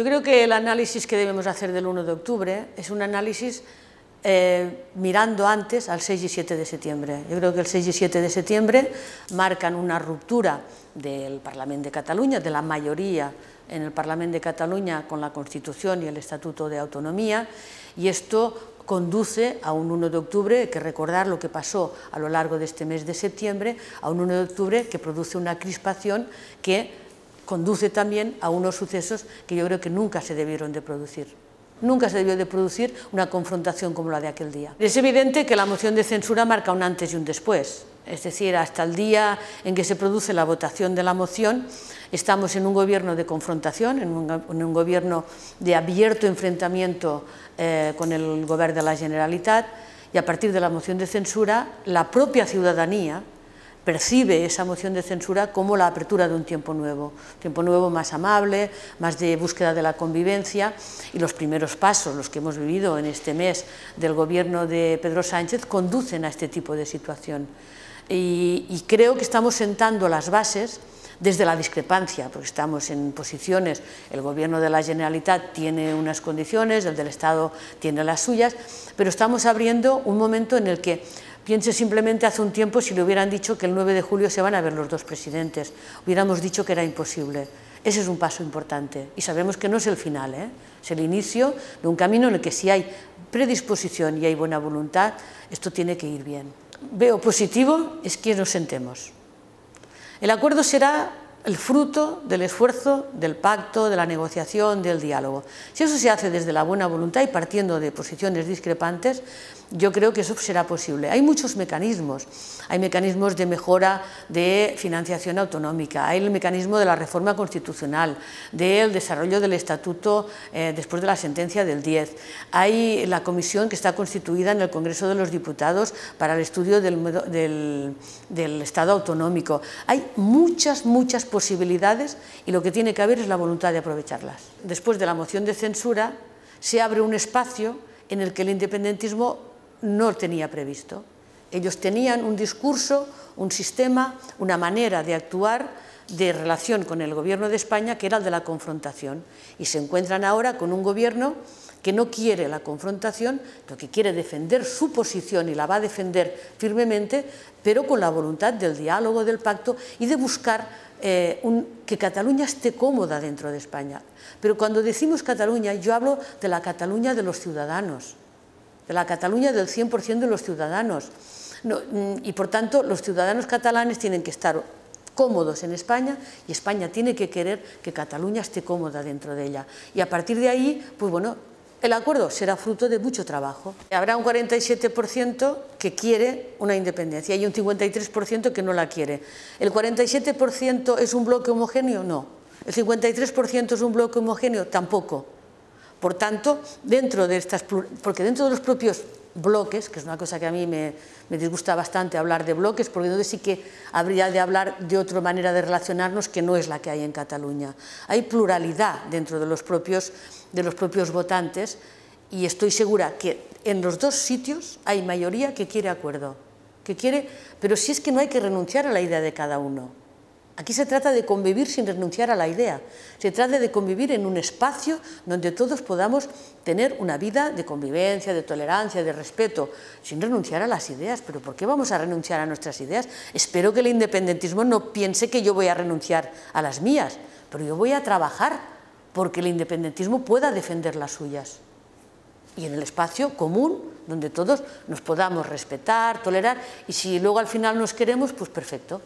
Yo creo que el análisis que debemos hacer del 1 de octubre es un análisis eh, mirando antes al 6 y 7 de septiembre. Yo creo que el 6 y 7 de septiembre marcan una ruptura del Parlamento de Cataluña, de la mayoría en el Parlamento de Cataluña con la Constitución y el Estatuto de Autonomía, y esto conduce a un 1 de octubre, hay que recordar lo que pasó a lo largo de este mes de septiembre, a un 1 de octubre que produce una crispación que conduce también a unos sucesos que yo creo que nunca se debieron de producir. Nunca se debió de producir una confrontación como la de aquel día. Es evidente que la moción de censura marca un antes y un después. Es decir, hasta el día en que se produce la votación de la moción, estamos en un gobierno de confrontación, en un, gobierno de abierto enfrentamiento eh, con el gobierno de la Generalitat, y a partir de la moción de censura, la propia ciudadanía, percibe esa moción de censura como la apertura de un tiempo nuevo, tiempo nuevo más amable, más de búsqueda de la convivencia y los primeros pasos, los que hemos vivido en este mes del gobierno de Pedro Sánchez, conducen a este tipo de situación. Y, y creo que estamos sentando las bases desde la discrepancia, porque estamos en posiciones, el gobierno de la Generalitat tiene unas condiciones, el del Estado tiene las suyas, pero estamos abriendo un momento en el que Piense simplemente hace un tiempo si le hubieran dicho que el 9 de julio se van a ver los dos presidentes. Hubiéramos dicho que era imposible. Ese es un paso importante y sabemos que no es el final, ¿eh? es el inicio de un camino en el que si hay predisposición y hay buena voluntad, esto tiene que ir bien. Veo positivo es que nos sentemos. El acuerdo será el fruto del esfuerzo, del pacto, de la negociación, del diálogo. Si eso se hace desde la buena voluntad y partiendo de posiciones discrepantes, yo creo que eso será posible. Hay muchos mecanismos, hay mecanismos de mejora de financiación autonómica, hay el mecanismo de la reforma constitucional, del desarrollo del estatuto eh, después de la sentencia del 10, hay la comisión que está constituida en el Congreso de los Diputados para el estudio del, del Estado autonómico. Hay muchas, muchas posibilidades y lo que tiene que haber es la voluntad de aprovecharlas. Después de la moción de censura se abre un espacio en el que el independentismo no tenía previsto. Ellos tenían un discurso, un sistema, una manera de actuar de relación con el gobierno de España que era el de la confrontación y se encuentran ahora con un gobierno que no quiere la confrontación, lo que quiere defender su posición y la va a defender firmemente, pero con la voluntad del diálogo, del pacto y de buscar eh, que Cataluña esté cómoda dentro de España. Pero cuando decimos Cataluña, yo hablo de la Cataluña de los ciudadanos, de la Cataluña del 100% de los ciudadanos. Mm, y por tanto, los ciudadanos catalanes tienen que estar cómodos en España y España tiene que querer que Cataluña esté cómoda dentro de ella. Y a partir de ahí, pues bueno, el acuerdo será fruto de mucho trabajo. Habrá un 47% que quiere una independencia y un 53% que no la quiere. ¿El 47% es un bloque homogéneo? No. ¿El 53% es un bloque homogéneo? Tampoco. Por tanto, dentro de estas, porque dentro de los propios bloques, que es una cosa que a mí me, disgusta bastante hablar de bloques, porque entonces sí que habría de hablar de otra manera de relacionarnos que no es la que hay en Cataluña. Hay pluralidad dentro de los propios, de los propios votantes y estoy segura que en los dos sitios hay mayoría que quiere acuerdo, que quiere, pero si es que no hay que renunciar a la idea de cada uno. Aquí se trata de convivir sin renunciar a la idea. Se trata de convivir en un espacio donde todos podamos tener una vida de convivencia, de tolerancia, de respeto, sin renunciar a las ideas. ¿Pero por qué vamos a renunciar a nuestras ideas? Espero que el independentismo no piense que yo voy a renunciar a las mías, pero yo voy a trabajar porque el independentismo pueda defender las suyas. Y en el espacio común, donde todos nos podamos respetar, tolerar, y si luego al final nos queremos, pues perfecto.